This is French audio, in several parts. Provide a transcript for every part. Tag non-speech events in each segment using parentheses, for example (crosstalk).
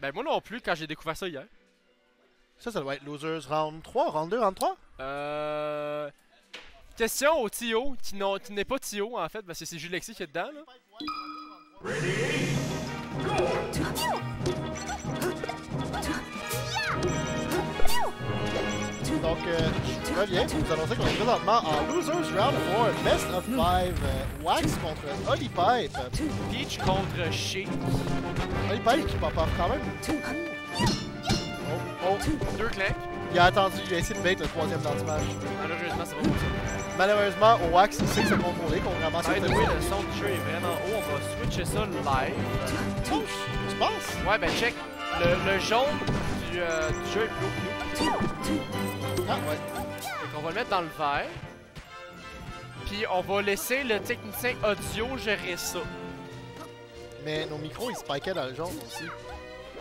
Ben moi non plus quand j'ai découvert ça hier. Ça, ça doit être Losers Round 3, Round 2, Round 3? Euh... Question au Tio, qui n'est pas Tio en fait, parce que c'est Julexi qui est dedans là. Donc, euh, je reviens pour vous annoncer qu'on est présentement en Losers Round 4, Best of 5, Wax contre Holly Pipe. Peach contre Shea. Holly Pipe qui pop off quand même. Oh, oh, Deux claques. il a attendu, il a essayé de bait le troisième dans le smash. Malheureusement, c'est pas ça. Malheureusement, au Wax, il sait se contrôler, qu'on ramasse By le the way, le son du jeu est vraiment haut. On va switcher ça live. touche. Tu penses? Ouais, ben check. Le, le jaune du, euh, du jeu est plus haut que nous. Ah, ouais. Fait qu'on va le mettre dans le vert. Puis on va laisser le technicien audio gérer ça. Mais nos micros, ils spikaient dans le jaune aussi.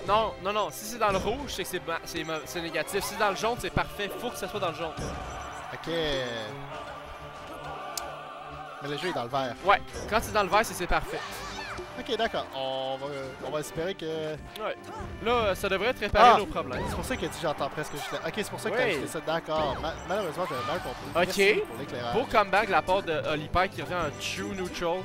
Non, non, non. Si c'est dans le rouge, c'est que c'est ma- c'est ma- c'est négatif. Si c'est dans le jaune, c'est parfait. Faut que ça soit dans le jaune. Ok. Mais le jeu est dans le vert. Ouais, quand c'est dans le vert, c'est c'est parfait. Ok, d'accord. On va, on va espérer que. Ouais. Là, ça devrait te réparer Ah! nos problèmes. C'est pour ça que tu j'entends presque juste. Ok, c'est pour ça que Oui. t'as ajouté ça. D'accord. Ma- malheureusement, j'avais mal compris. Ok. Beau comeback de la part de Oliver qui revient en true neutral.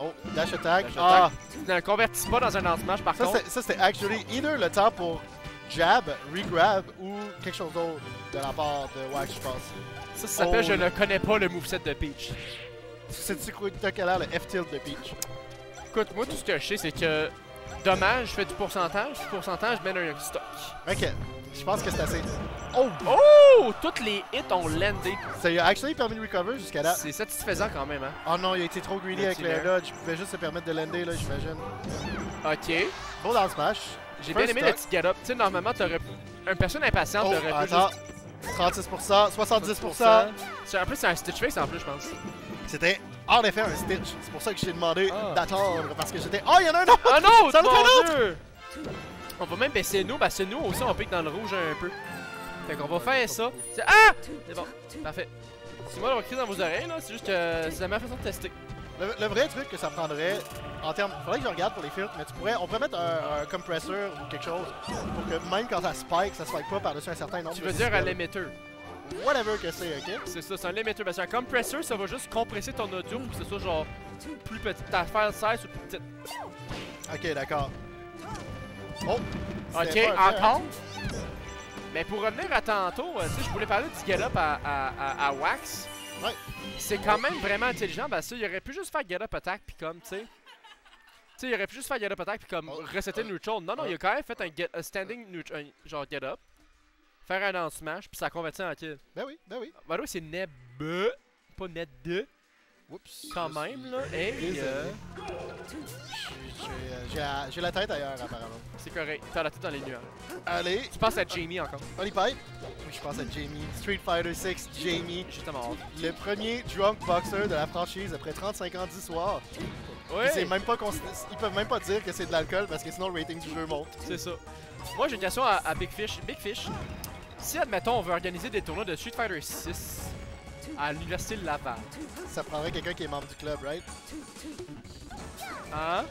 Oh, dash attack. Dash ah, attack. Ne convertis pas dans un smash par ça contre. ça c'était actually either le temps pour jab, regrab ou quelque chose d'autre de la part de Wax, je pense. Ça, ça s'appelle Oh, Je ne connais pas le moveset de Peach. C'est-tu quoi t'as quel air le F-tilt de Peach? Écoute, moi, tout ce que je sais, c'est que dommage, je fais du pourcentage. Du pourcentage, je mets un stock. Ok, je pense que c'est assez. Oh! Oh! Toutes les hits ont landé. Ça lui a actually permis de recover jusqu'à là. C'est satisfaisant quand même, hein. Oh non, il a été trop greedy avec le dodge. Il pouvait juste se permettre de lander, là, j'imagine. Ok. Bon dans le smash. J'ai bien aimé le stock. petit get-up. Tu sais, normalement, t'aurais. Une personne impatiente Oh, aurait pu attends. juste. 36%, 70%. C'est- En plus, c'est un stitch face en plus, je pense. C'était en effet un stitch. C'est pour ça que je t'ai demandé Ah. d'attendre. Parce que j'étais. Oh, il y en a un autre! Ah! Ça nous fait mon Dieu! On va même baisser nous, parce que nous aussi on pique dans le rouge un peu. Fait qu'on va faire ça. C'est- Ah! C'est bon, parfait. Si moi on va crier dans vos oreilles là, c'est juste que c'est la meilleure façon de tester. Le, le vrai truc que ça prendrait, en termes. Faudrait que je regarde pour les filtres, mais tu pourrais. On pourrait mettre un, un compresseur ou quelque chose pour que même quand ça spike, ça spike pas par-dessus un certain nombre Tu de veux dire un décibels. Whatever que c'est, ok? C'est ça, c'est un limiter. Qu'un compressor, ça va juste compresser ton audio pour que ce soit genre plus petit. Ta file size ou plus petite. Ok, d'accord. Oh! Ok, un encore. Mais pour revenir à tantôt, euh, tu sais, je voulais parler du get up à, à, à, à Wax. Ouais. C'est quand même vraiment intelligent parce qu'il aurait pu juste faire get up attack puis comme, tu sais. Tu sais, il aurait pu juste faire get up attack puis comme Oh, resetter oh, neutral. Non, non, il a quand même fait un, get, un standing neutral, un genre get up. Faire un down smash puis ça convertit en kill. Ben oui, ben oui. By way, c'est neb, pas net de Oups. quand même suis là. Hey, euh, J'ai euh, j'ai la- tête ailleurs, apparemment. c'est correct. T'as la tête dans les nuages. Allez, Tu penses à Jamie encore? Holly Pipe? Oui, je pense à Jamie. Street Fighter 6, Jamie. Justement. Le premier drunk boxer de la franchise après 35 ans d'histoire. Ouais. Même pas Ils peuvent même pas dire que c'est de l'alcool parce que sinon le rating du jeu monte. C'est ça. Moi, j'ai une question à, à Big Fish. Big Fish, si, admettons, on veut organiser des tournois de Street Fighter 6 à l'Université Laval, Ça prendrait quelqu'un qui est membre du club, right? hein?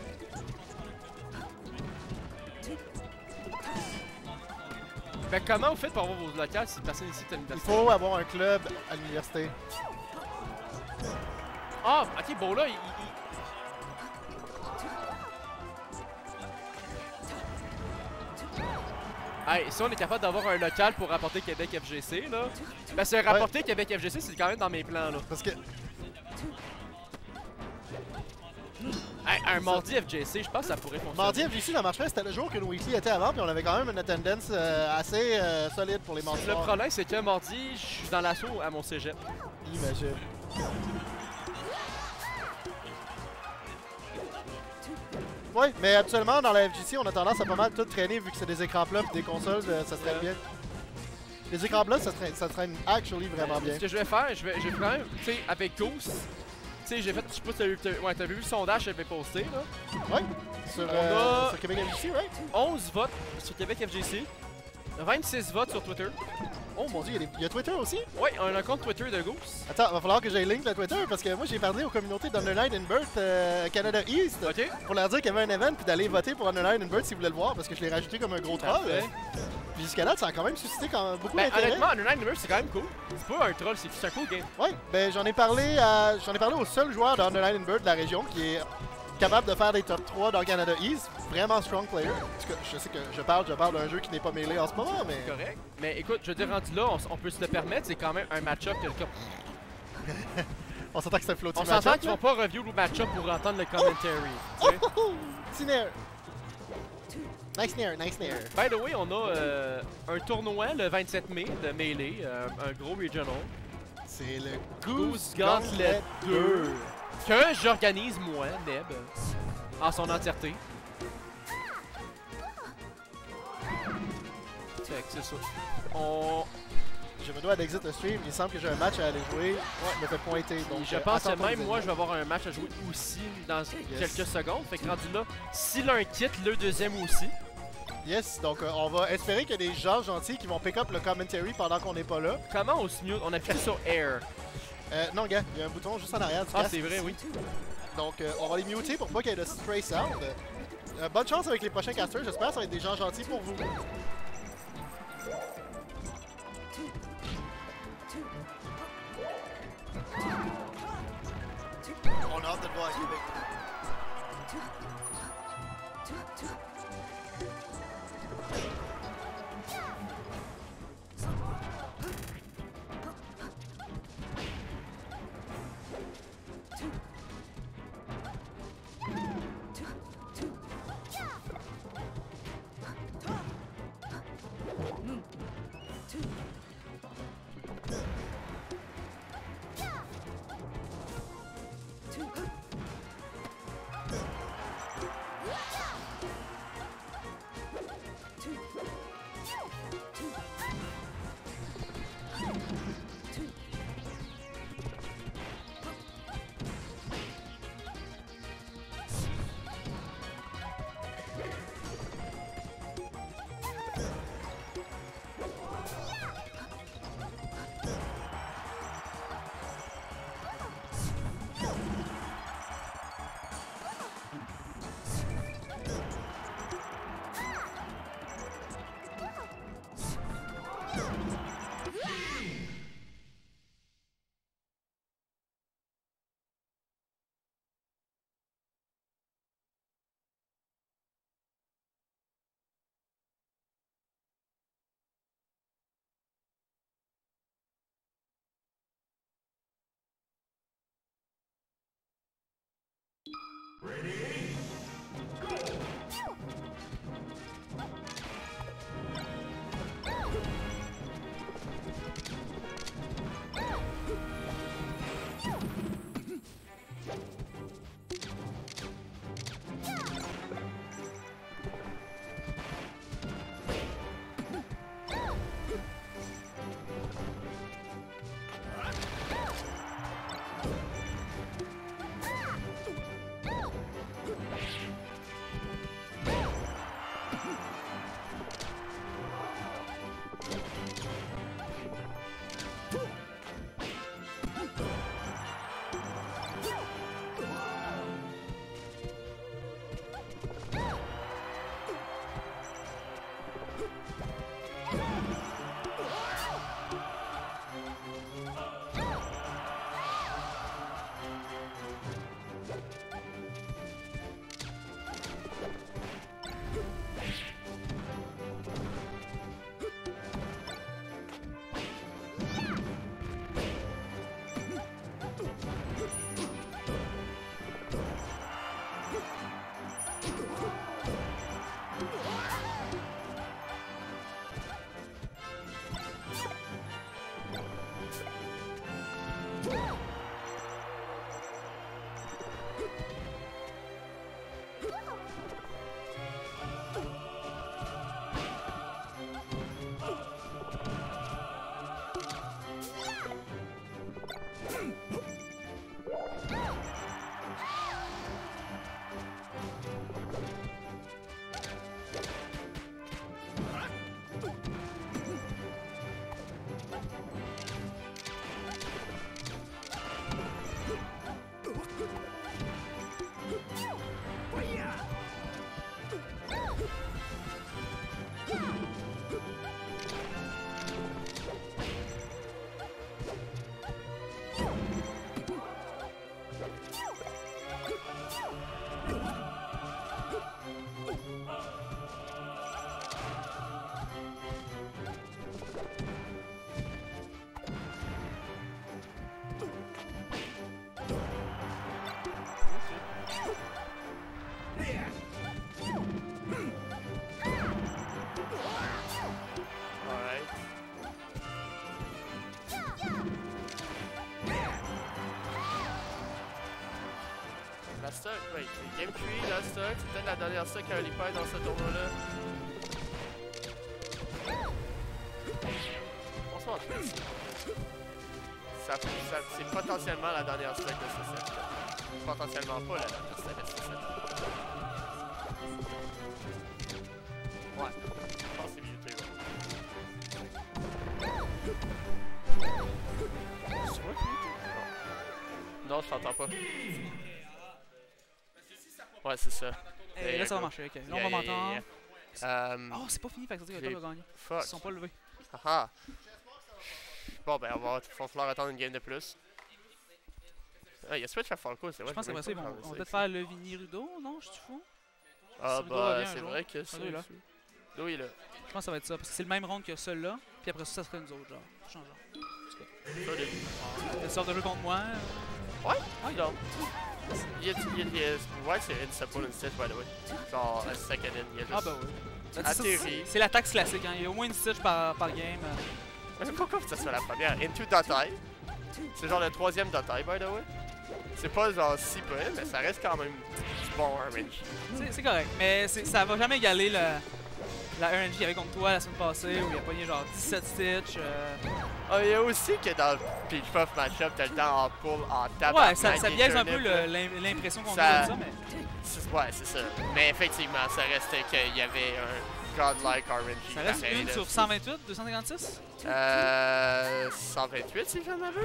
Ben, comment vous faites pour avoir vos locales si personne ici est à Il l'université? faut avoir un club à l'université. Ah, ok, bon, là, il... Hey, si on est capable d'avoir un local pour rapporter Québec FGC, là. Ben, c'est rapporter Québec FGC, c'est quand même dans mes plans, là. Parce que Hey, un mardi FGC, je pense que ça pourrait fonctionner. mardi FGC, ça marcherait. C'était le jour que nos weekly étaient avant, puis on avait quand même une attendance euh, assez euh, solide pour les mardis. Le problème, c'est que mardi, je suis dans l'assaut à mon cégep. Imagine. Ouais, mais habituellement dans la FGC, on a tendance à pas mal tout traîner vu que c'est des écrans plats des consoles, euh, ça se traîne bien. Les écrans plats, ça traîne, ça traîne actually vraiment bien. Ce que je vais faire, je vais, je vais quand même, tu sais, avec Goose, tu sais, j'ai fait, je sais pas si t'as ouais, vu le sondage que j'avais posté, là? Ouais, sur, On euh, a- sur Québec FGC, right? 11 votes sur Québec FGC, 26 votes sur Twitter, Oh mon dieu, il y, a des- il y a Twitter aussi? Ouais, on a un compte Twitter de Goose. Attends, va falloir que j'aille link le Twitter parce que moi j'ai parlé aux communautés d'Underline and Birth euh, Canada East pour leur dire qu'il y avait un event puis d'aller voter pour Underline and Birth s'ils voulaient le voir parce que je l'ai rajouté comme un gros troll. Parfait. Puis jusqu'à là, ça a quand même suscité quand même beaucoup Ben, d'intérêt. honnêtement, Underline Universe, c'est quand même cool. C'est pas un troll, c'est un cool game. Ouais, ben j'en ai parlé à j'en ai parlé au seul joueur d'Underline and Bird de la région qui est capable de faire des top 3 dans Canada East, vraiment strong player. Je sais que je parle, je parle d'un jeu qui n'est pas mêlé en ce moment, mais Correct. Mais écoute, je veux dire, rendu là, on, peut se le permettre. C'est quand même un match-up que (laughs) on s'entend que c'est un floating On s'entend qu'ils vont pas review le match-up pour entendre le commentary. tu sais. Oh, oh, petit nair. Nice nair, nice nair. By the way, on a euh, un tournoi le 27 mai de Melee, euh, un gros regional, C'est le Goose Goose Gauntlet Gauntlet 2. 2. Que j'organise moi, Neb, en son entièreté. Fait que c'est ça. On... Je me dois d'exit le stream, il semble que j'ai un match à aller jouer. Ouais, je me fait pointer. Donc, je euh, pense que même de moi, je vais avoir un match à jouer aussi dans Yes. quelques secondes. Fait que rendu là, si l'un quitte, le deuxième aussi. Yes, donc euh, on va espérer qu'il y a des gens gentils qui vont pick up le commentary pendant qu'on n'est pas là. Comment on se mute? On appuie sur Air. Euh, non, gars, il y a un bouton juste en arrière du Ah, c'est vrai, oui. Donc, euh, on va les muter pour pas qu'il y ait de stray sound. Euh, bonne chance avec les prochains casters, j'espère que ça va être des gens gentils pour vous. On a hâte de le voir two. Ready? Go! Wait. Game 3, là, stock. C'est peut-être la dernière stock à Olipaille dans ce tournoi-là. Bonsoir, Chris. Ça, ça, c'est potentiellement la dernière stock de ce set. Potentiellement pas la dernière stock de ce set. Ouais, je pense que c'est muté, ouais. Non, je t'entends pas. Ouais, c'est ça. Et There là, ça va marcher, ok. Là, on va m'entendre. Euh, Oh, c'est pas fini, fait que ça que va gagner. fuck. Ils sont pas levés. Ah ah. Bon, ben, on va, va falloir attendre une game de plus. Ah, il y a Switch à Falco, c'est vrai. Je pense même vont, pas on pensé va peut-être ça. faire le Vini Rudo, non? Je suis fou? Ah, bah, c'est vrai que c'est. Là. Est là. Je pense que ça va être ça, parce que c'est le même round que celui-là, puis après ça, ça serait nous autres, genre. Changeant. Solide. Une sorte de jeu contre moi. euh, Ouais? Ah. Il y a, il y a, il y a- ouais, c'est une instead, by the way. Genre, un second in, il y a juste. Ah, bah oui. Ben, c'est la taxe classique, hein. Il y a au moins une stitch par, par game. euh. Mais pourquoi que ça soit la première? Into Dottie. C'est genre le troisième Dottie, by the way. C'est pas genre si peu, mais ça reste quand même du bon RNG. C'est- correct, mais ça va jamais égaler le, la RNG qu'il y avait contre toi la semaine passée où il a pogné genre 17 stitch. euh. Ah, il y a aussi que dans le Peach Puff matchup, t'as le temps en pull, en tap. Ouais, ça, ça biaise un peu l'impression qu'on a de ça, mais. Ouais, c'est ça. Mais effectivement, ça restait qu'il y avait un godlike RNG. Ça reste une sur 128, 256? Euh. 128 si je ne m'abuse.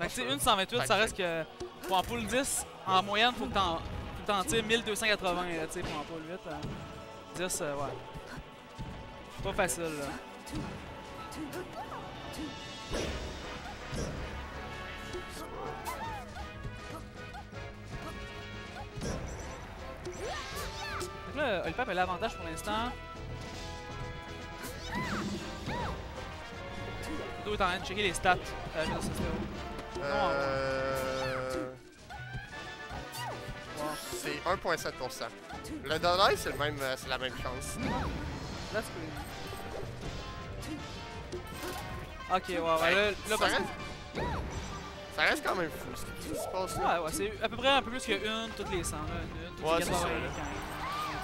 Fait que sais, une 128, ça reste que pour en pool 10, en moyenne, faut que t'en, faut que t'en tires 1280, là, tu sais, pour en pool 8. hein. 10, euh, ouais. Pas facile, là. Donc là, Olipap a l'avantage pour l'instant. Ludo est en train de checker les stats. Euh, versus Théo. Euh. C'est 1,7%. Le dollar, c'est le même, euh, c'est la même chance. That's pretty Ok, ouais, ouais, là, là ça, parce que... ça reste quand même fou ce qui se passe là. Ouais, ouais, c'est à peu près un peu plus qu'une toutes les 100, là. Une, toutes Ouais, les c'est 80, ça, là. 15.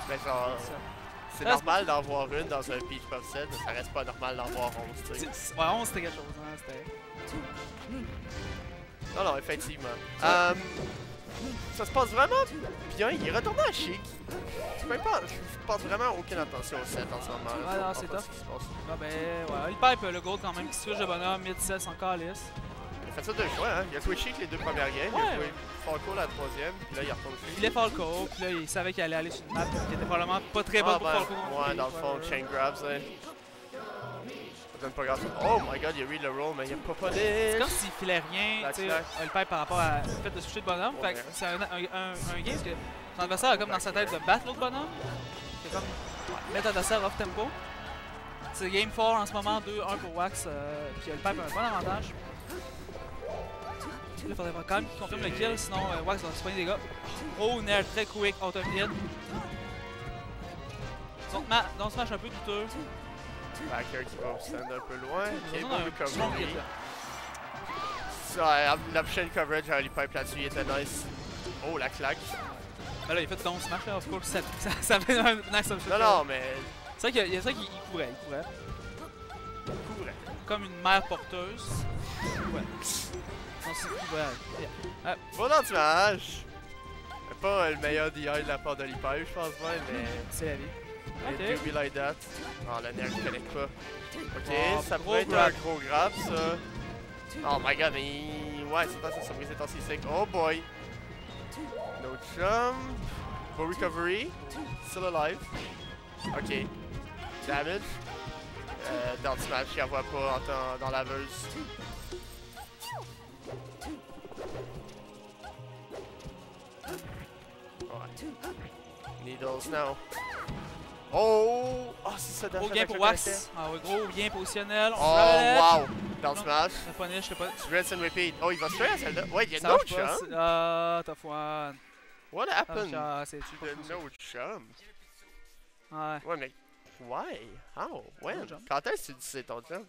Mais genre, C'est normal d'en voir une dans un Peach Puff set, mais ça reste pas normal d'en voir 11, tu sais. Ouais, 11 c'était quelque chose, hein, c'était... Non, non, effectivement. Euh, ça se passe vraiment bien. Il est retourné à Chic. Je porte vraiment aucune attention au set en ce moment. Ouais, non, c'est passe. Ah ben, ouais, le pipe, le gold quand même, qui switch de bonhomme, mid-7 sans calice. Il a fait ça deux fois, hein. Il a joué Chic les deux premières games. Il a joué Falco la troisième. Puis là, il retourne Chic. Il est Falco, puis là, il savait qu'il allait aller sur une map qui était probablement pas très bonne Ah, pour ben, Falco. ouais, dans le fond, chain grabs, hein. Donne pas. Oh my god, il a read le roll, mais il a pas pas C'est comme s'il filait rien, tu sais, le pipe par rapport à- au fait de switcher de bonhomme. Fait que c'est un, un, un, un game que son adversaire a comme dans sa tête de battre l'autre bonhomme. C'est comme mettre l'adversaire off tempo. C'est game 4 en ce moment, 2-1 pour Wax, euh, puis le pipe a un bon avantage. Il faudrait quand même qu'il confirme le kill, sinon euh, Wax va se soigner des gars. Oh, nair très quick, out of hit. Donc, ma dans ce match un peu douteux. Backer qui va stand un peu loin. Ok, bon recovery. là. Ça, euh, prochaine coverage à Pipe là-dessus, il était nice. Oh, la claque. Ben là, il a fait 11 matchs, là, of course, ça, ça, ça fait un nice option. Non, non, mais. C'est vrai qu'il y a- c'est vrai qu'il il courait, il courait. Courait. Comme une mère porteuse. Ouais. Courait. Bon anti-match. Pas euh, le meilleur DI de la part de l'Hyper, je pense pas, mais. (laughs) C'est la vie. It Ok. do be like that. Oh, le nerf ne connecte pas. Ok, Oh, ça pourrait être un gros grab, ça. Oh my god, mais. il- Ouais, c'est pas ça, ça brisé ton C6. Oh boy. No jump. Beau recovery. Still alive. Ok. Damage. Euh, dans smash, il voit pas en temps- dans la verse. Ouais. Needles now. Oh! Oh, c'est ça, Gros Dash gain pour Wax. Ah ouais, gros bien positionnel. On Oh, wow! Dans le smash. Le punish, le punish. Rinse and repeat. Oh, il va straight à celle-là. Ouais, il y a no pas, chum. Ah, tough one. What Ah, happened? ah, c'est tu The no chum? Ouais. Ouais, mais. Why? How? When? Quand est-ce que tu dis c'est ton jump?